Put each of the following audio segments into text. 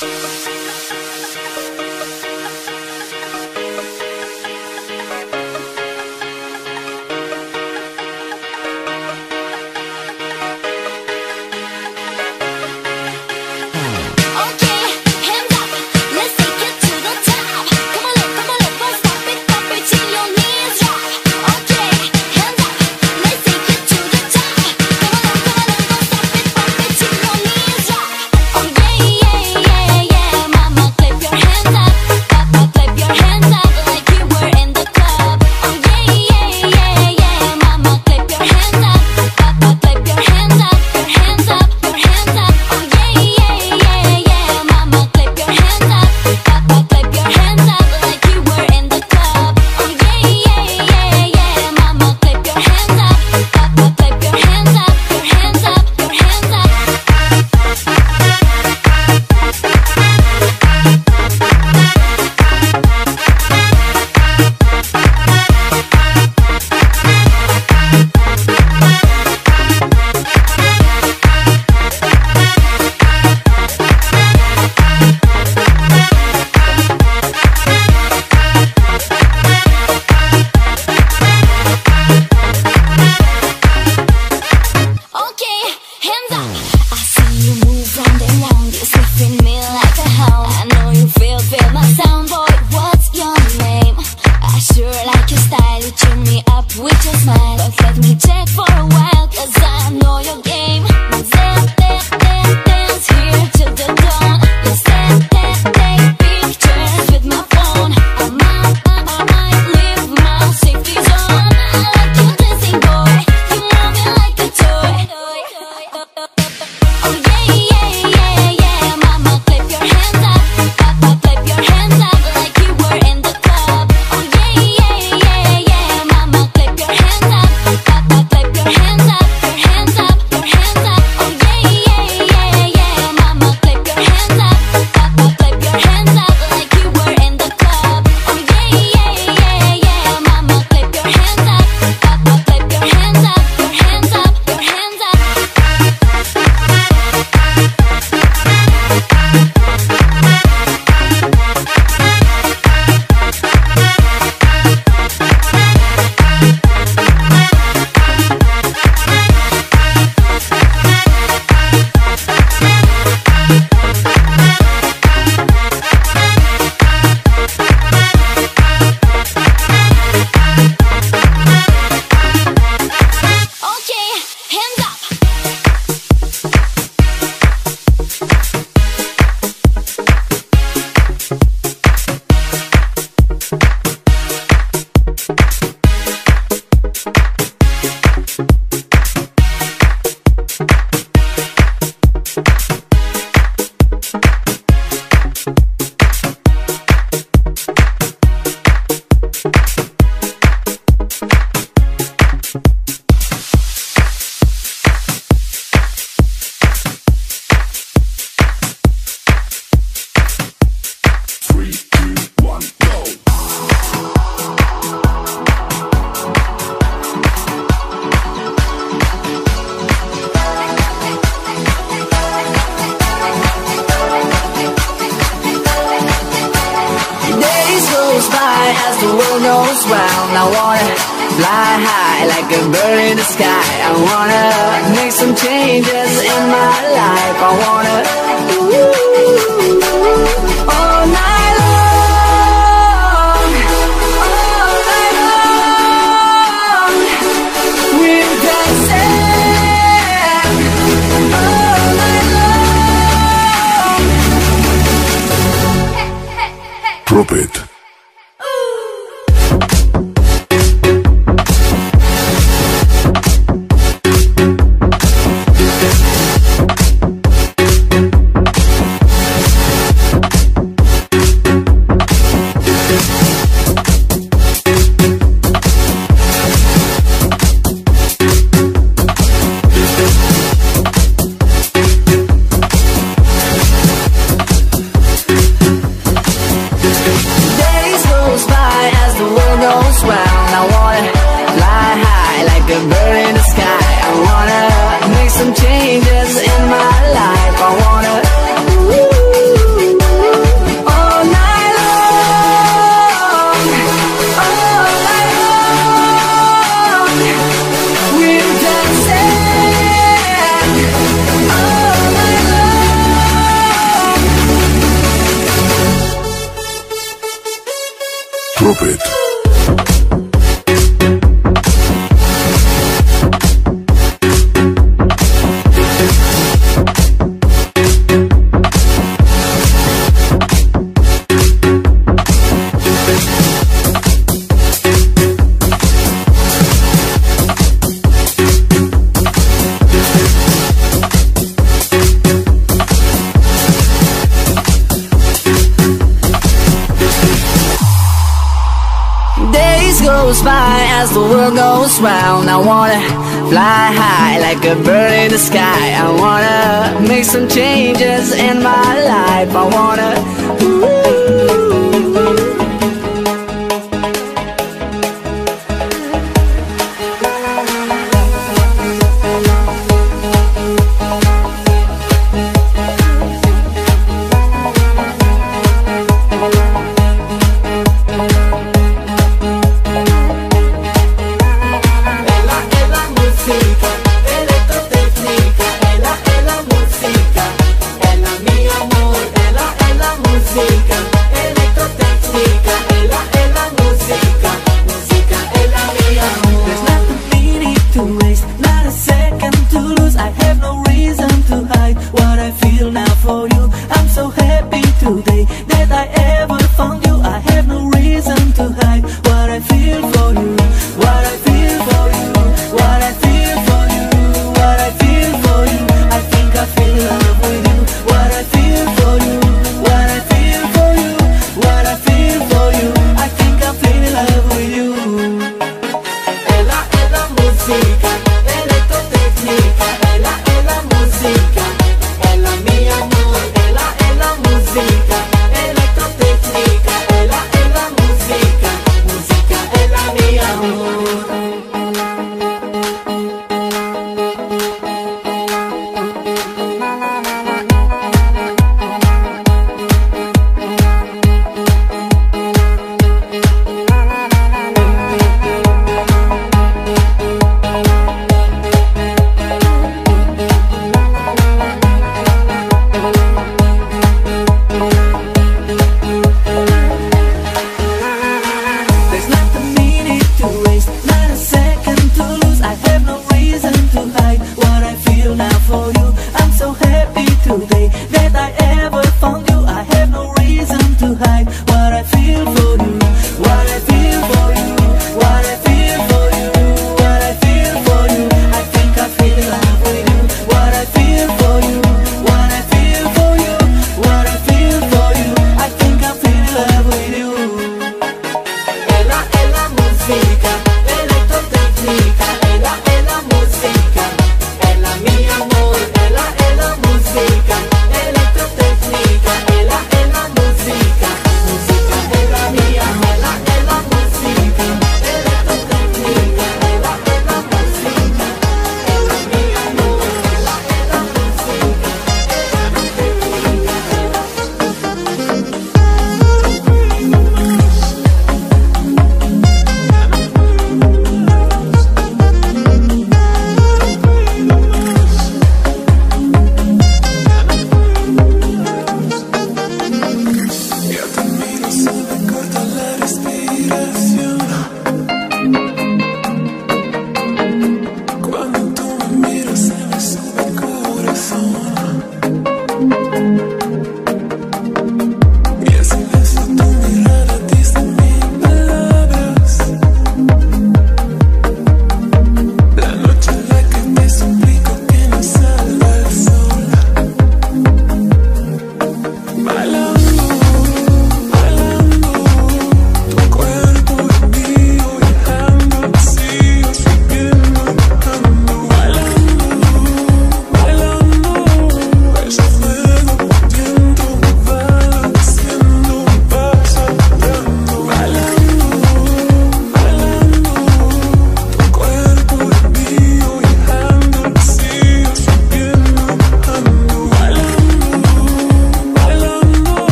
Day some changes There's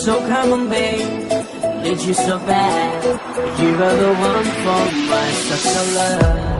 so common, babe. Did you so bad? You are the one for my such a love.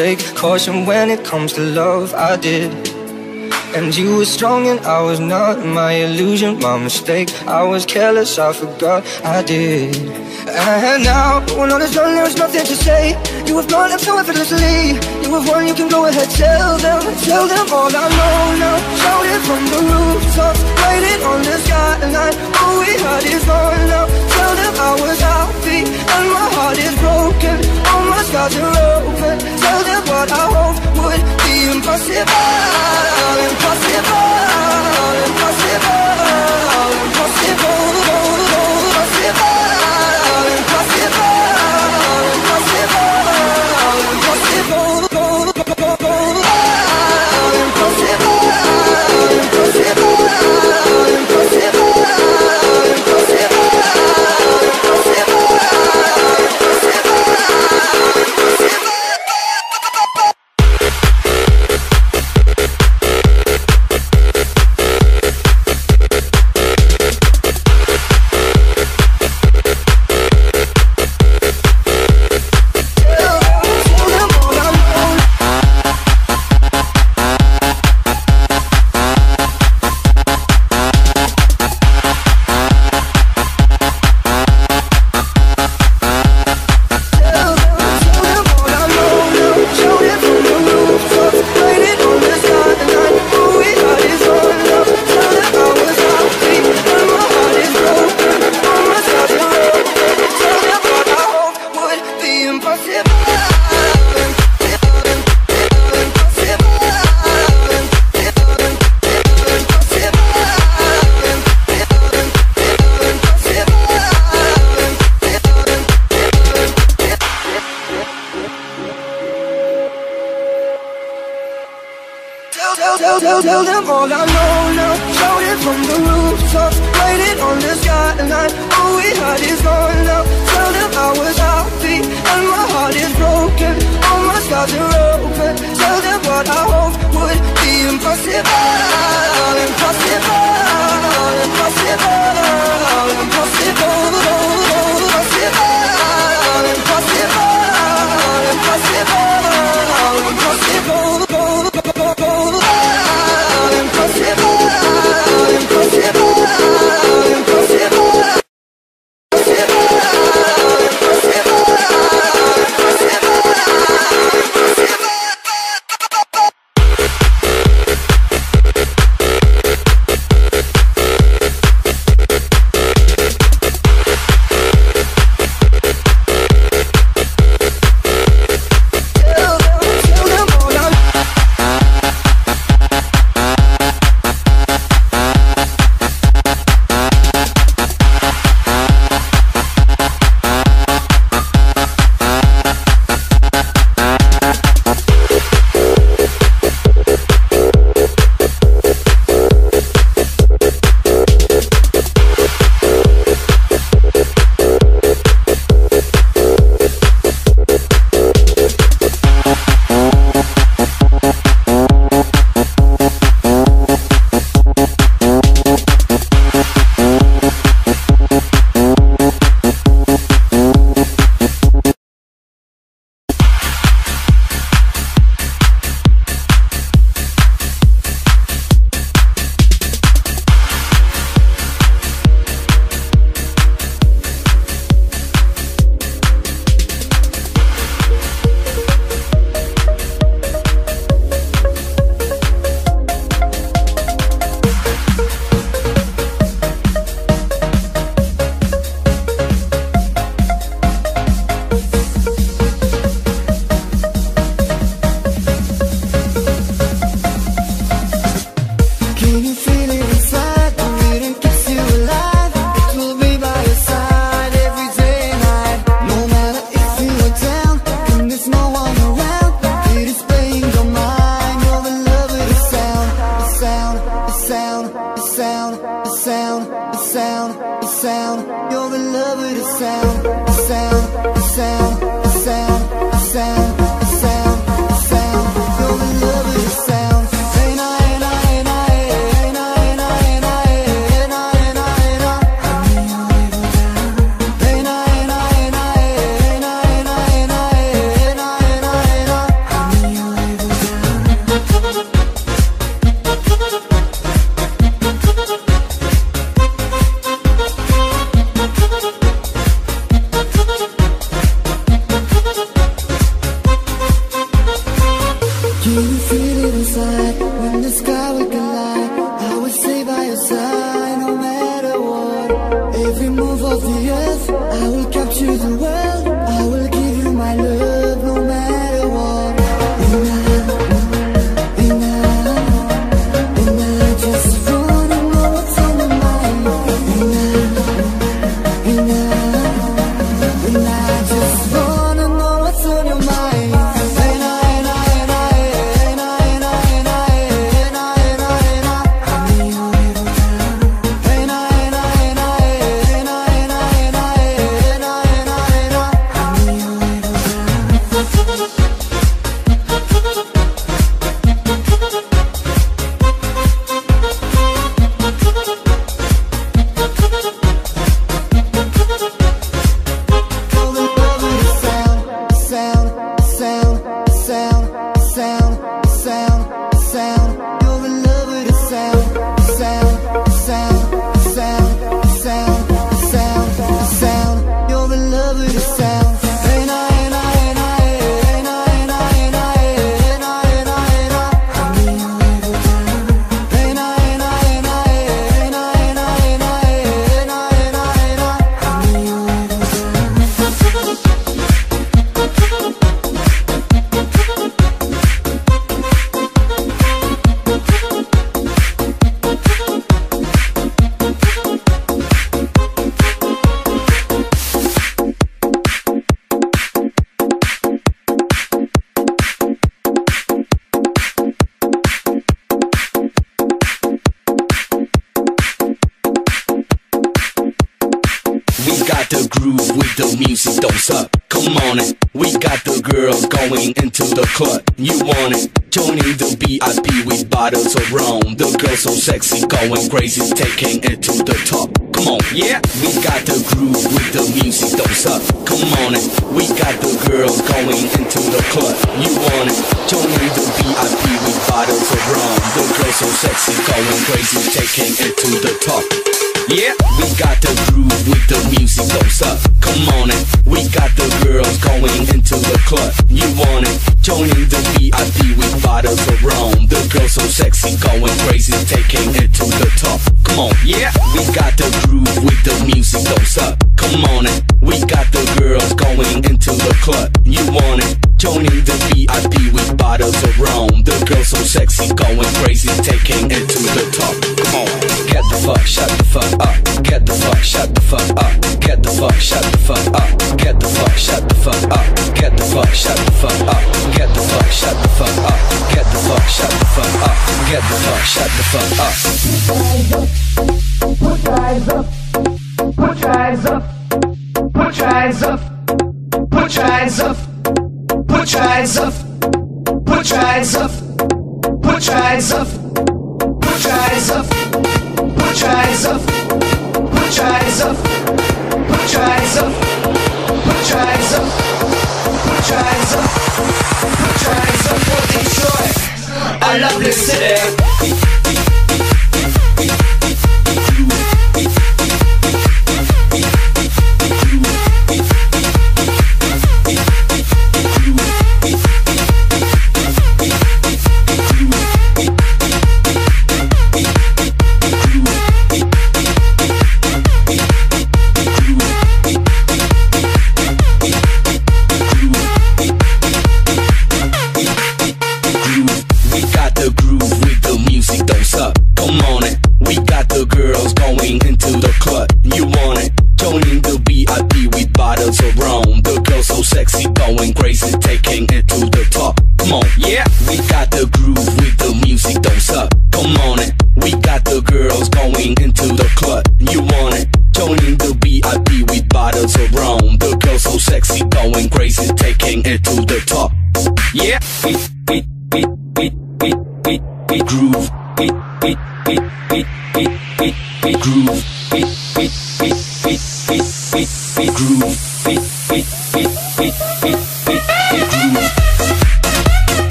Take caution when it comes to love. I did. And you were strong and I was not my illusion, my mistake. I was careless, I forgot I did. And now, when all is done, there's nothing to say. You have gone up so effortlessly. You have won, you can go ahead, tell them, tell them all I know now. Shout it from the rooftops, write it on the skyline. All we had is gone now. Tell them I was happy and my heart is broken. Scars are open. Tell them what I hope would be impossible, impossible, impossible, open. Tell them what I hope would be impossible, impossible, impossible, into the club. You want it? Joining the VIP with bottles of rum. The girls so sexy, going crazy, taking it to the top. Come on, yeah. We got the groove with the music, don't suck. Come on it. We got the girls going into the club. You want it? Joining the VIP with bottles of rum. The girls so sexy, going crazy, taking it to the top. Yeah, we got the groove with the music, don't suck. Come on it. We got the girls going into the club. You want it? Joining the VIP with bottles of rum. The girls so sexy, going crazy, taking it to the top. Come on, yeah. We got the groove with the music, don't suck. Come on it. We got the girls going into the club. You want it? Joining the VIP with bottles of rum. The girls so sexy, going crazy, taking it to the top. Come on, get the fuck, shut the fuck up. Get the fuck, shut the fuck up. Get the fuck, shut the fuck up. Get the fuck, shut the fuck up. Get the fuck, shut the fuck up. Get the fuck, shut the fuck up. Get the fuck, shut the fuck up. Get the fuck, shut the fuck up. Put your hands up. Put your hands up. Put your hands up. Put your hands up. Put your hands up. Put your hands up. Put your hands up. Put your hands up. Put your hands up. Put your hands up. Put your hands up. Put your hands up. Put your hands up. Put your hands up for Detroit. I love this city.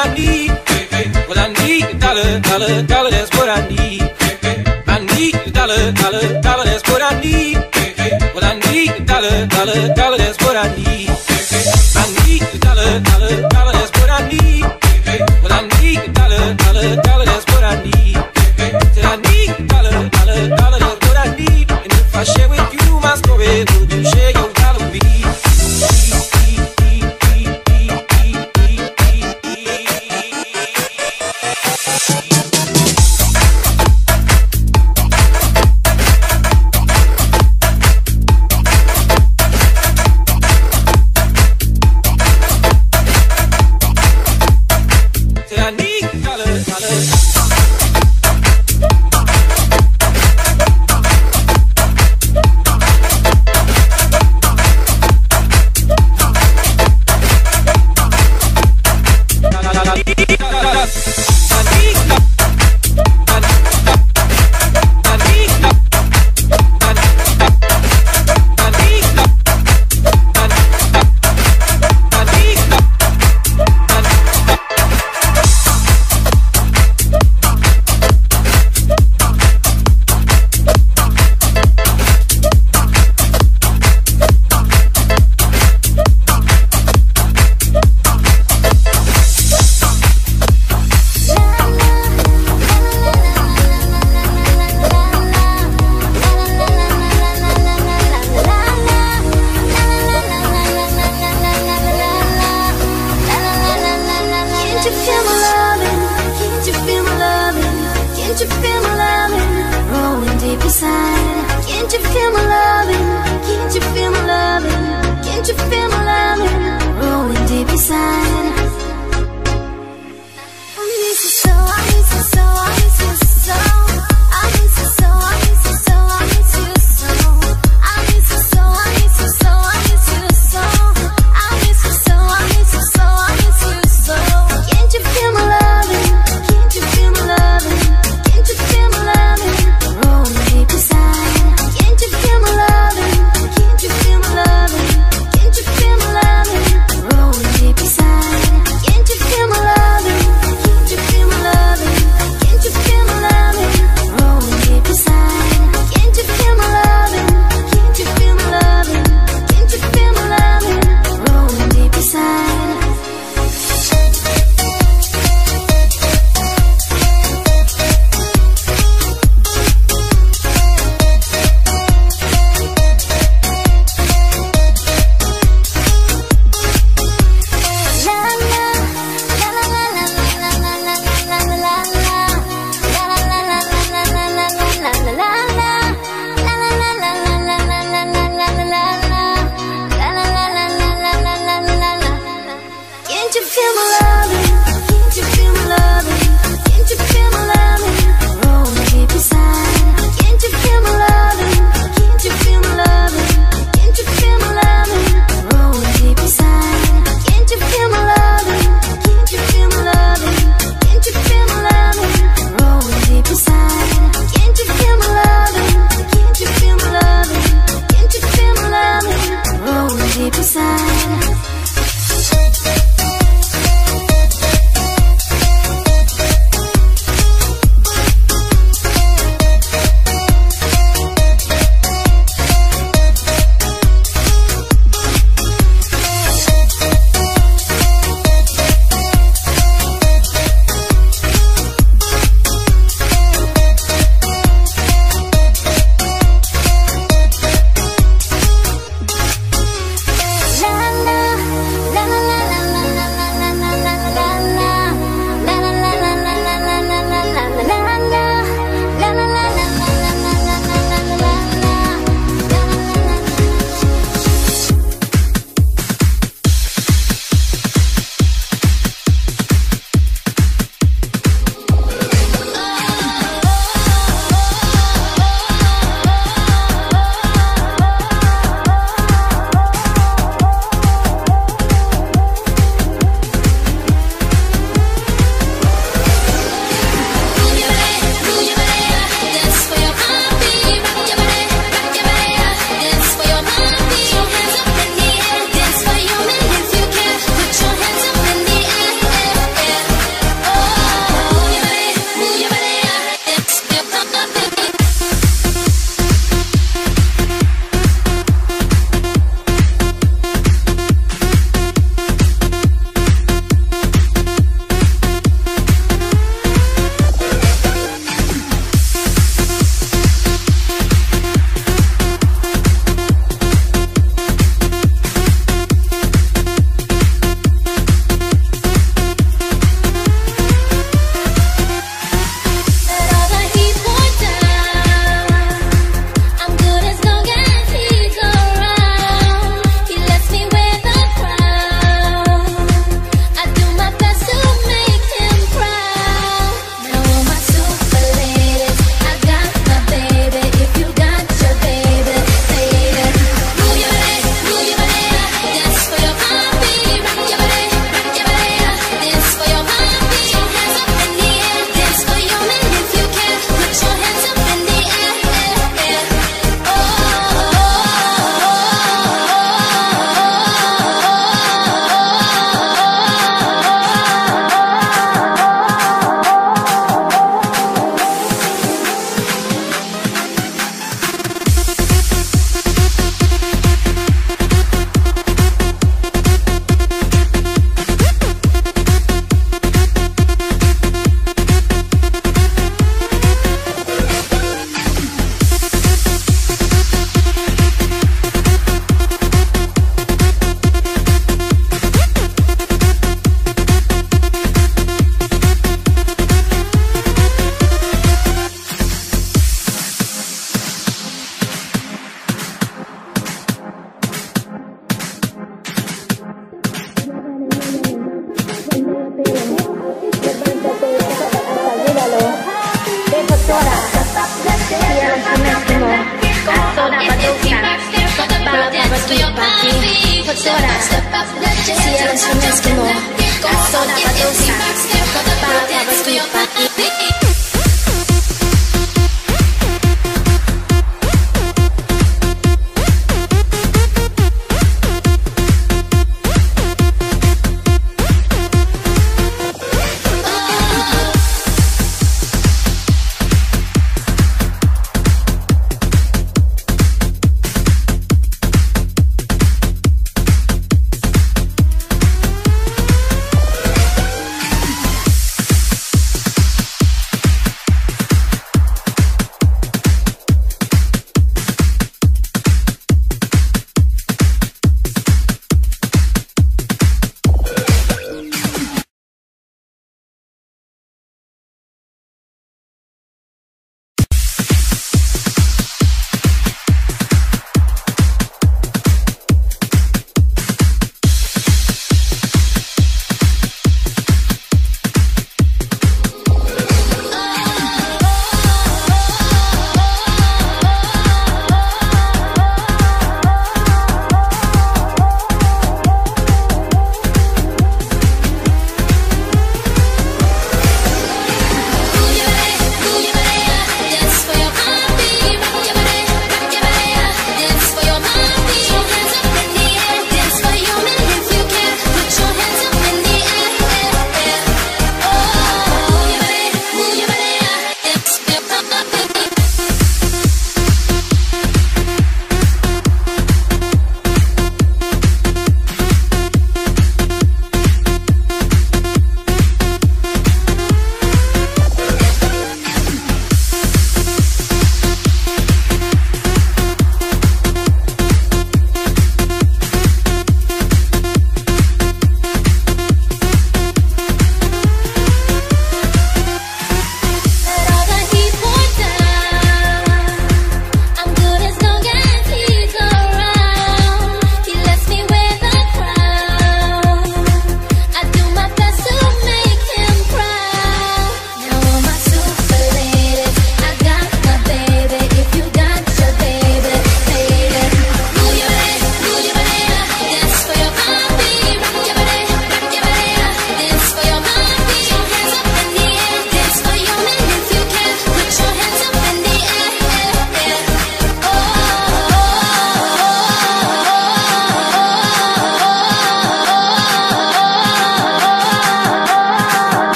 I need. What I need, a dollar, dollar, dollar, that's what I need. I need a dollar, dollar, dollar, that's what I need. What I need, a dollar, dollar, dollar, that's what I need. I need a dollar, dollar, dollar, that's what I need. What I need, a dollar, dollar, dollar, that's what I need. Said I need a dollar, dollar, dollar, that's what I need. And if I share with you.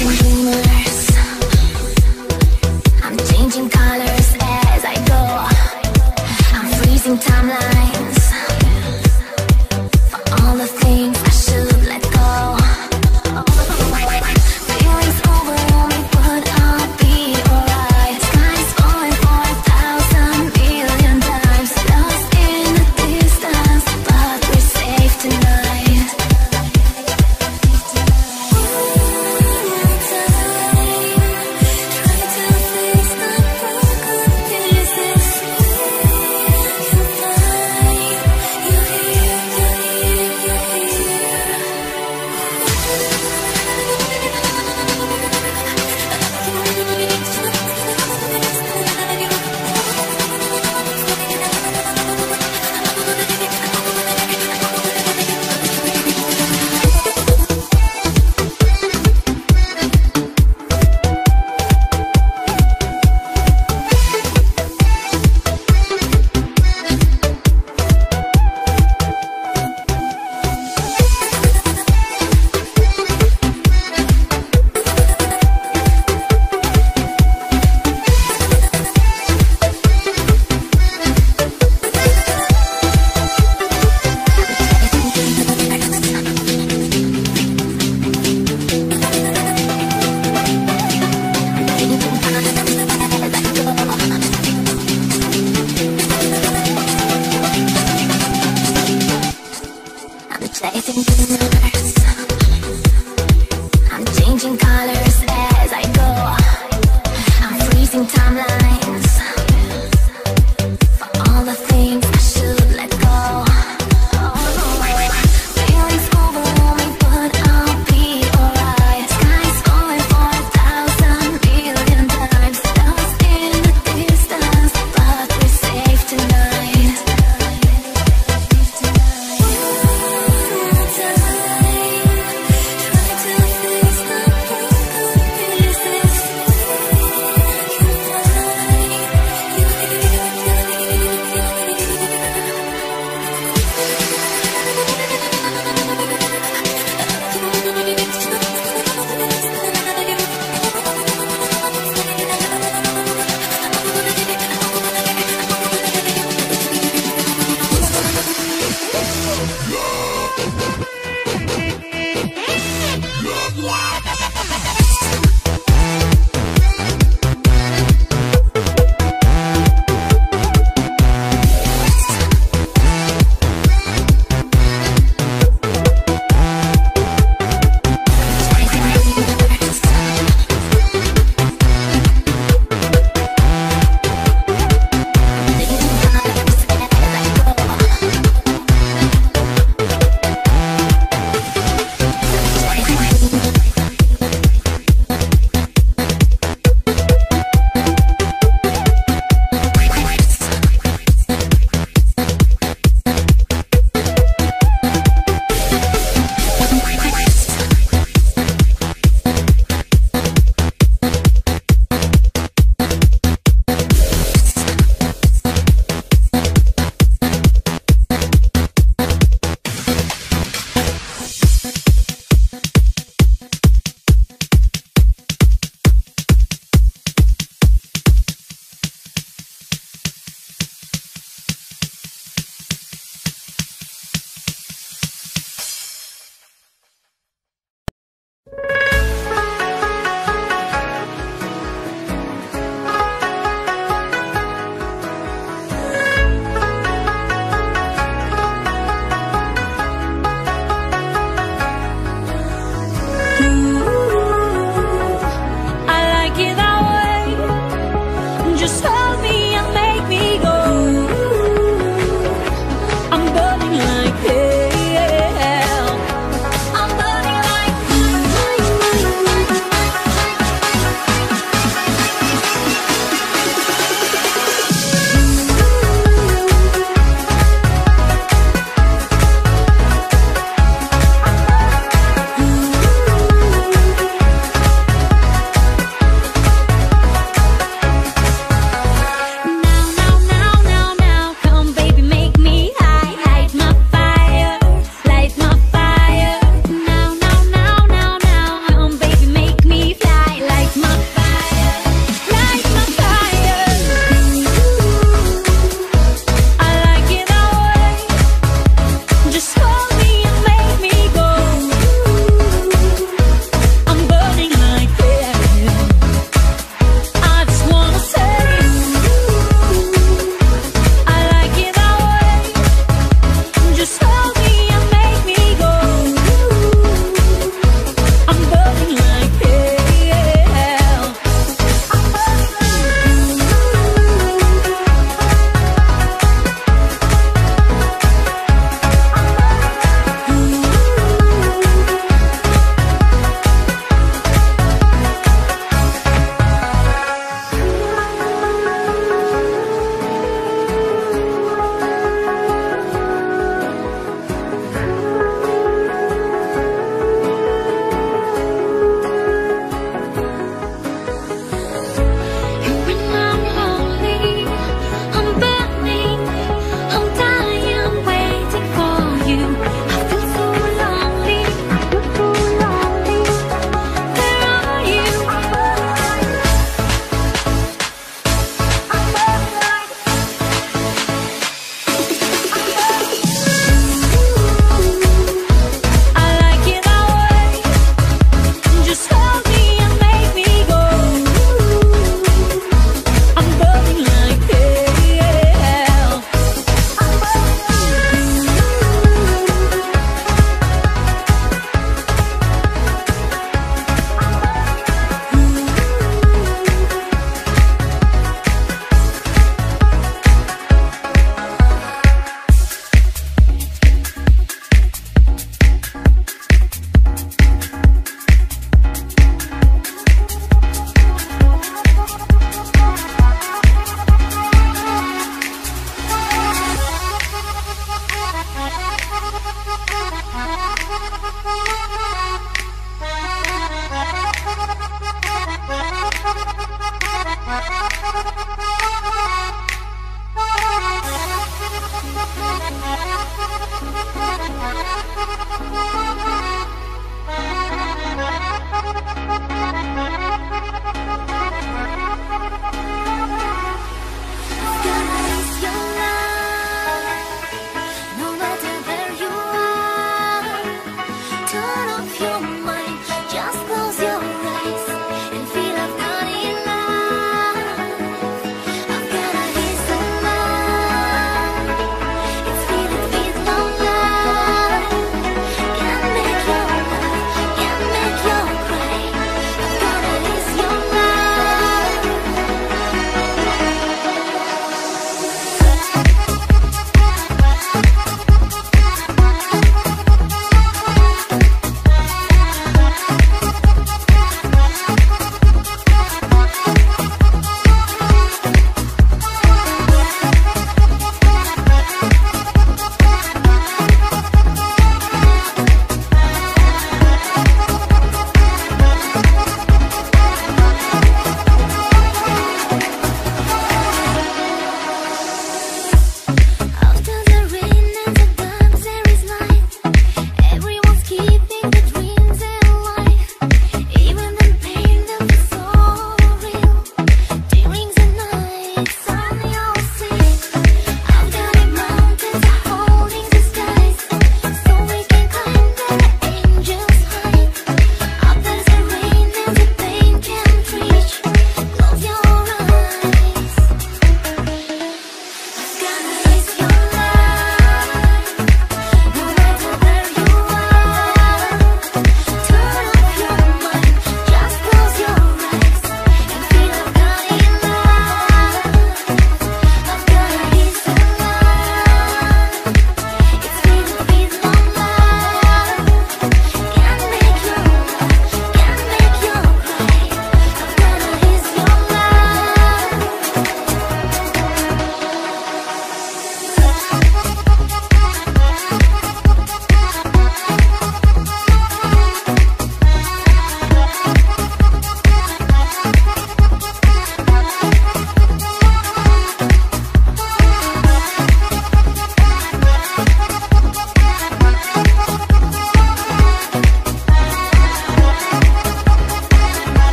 Dreamer